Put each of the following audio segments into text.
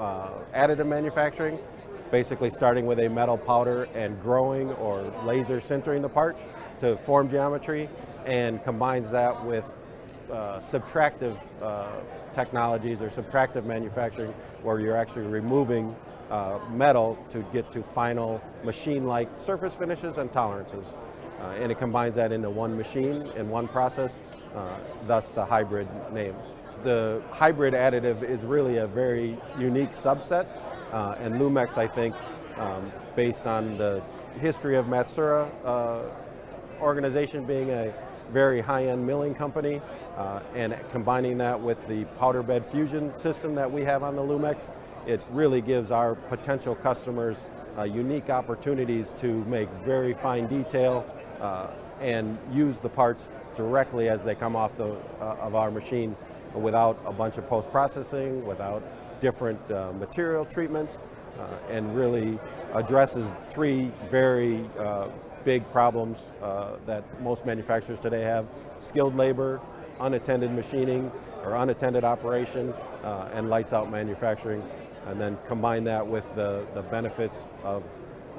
uh, additive manufacturing, basically starting with a metal powder and growing or laser sintering the part to form geometry and combines that with uh, subtractive uh, technologies or subtractive manufacturing where you're actually removing uh, metal to get to final machine-like surface finishes and tolerances. Uh, and it combines that into one machine in one process, uh, thus the hybrid name. The hybrid additive is really a very unique subset, uh, and Lumex, I think, um, based on the history of Matsuura uh, organization being a very high-end milling company, uh, and combining that with the powder bed fusion system that we have on the Lumex, it really gives our potential customers uh, unique opportunities to make very fine detail, uh, and use the parts directly as they come off the, uh, of our machine without a bunch of post-processing, without different uh, material treatments, uh, and really addresses three very uh, big problems uh, that most manufacturers today have. Skilled labor, unattended machining or unattended operation, and lights out manufacturing. And then combine that with the, the benefits of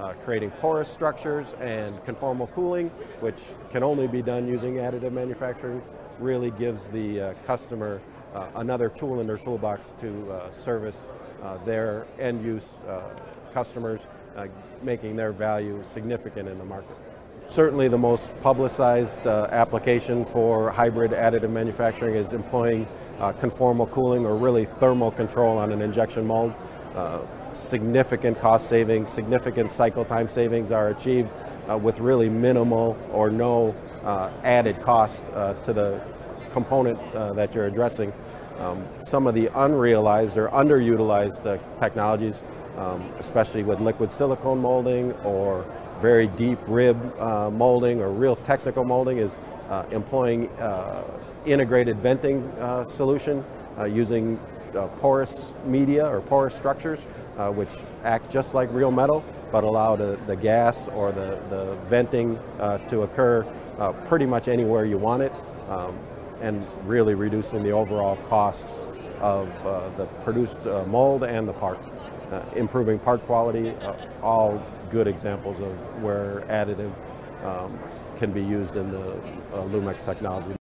uh, creating porous structures and conformal cooling, which can only be done using additive manufacturing, really gives the uh, customer uh, another tool in their toolbox to uh, service uh, their end use uh, customers, making their value significant in the market. Certainly the most publicized application for hybrid additive manufacturing is employing conformal cooling or really thermal control on an injection mold significant cost savings, significant cycle time savings are achieved uh, with really minimal or no uh, added cost uh, to the component uh, that you're addressing. Um, some of the unrealized or underutilized uh, technologies, um, especially with liquid silicone molding or very deep rib uh, molding or real technical molding is employing integrated venting solution using porous media or porous structures uh, which act just like real metal, but allow the, the gas or the, the venting uh, to occur uh, pretty much anywhere you want it, um, and really reducing the overall costs of uh, the produced uh, mold and the part. Improving part quality, all good examples of where additive um, can be used in the Lumex technology.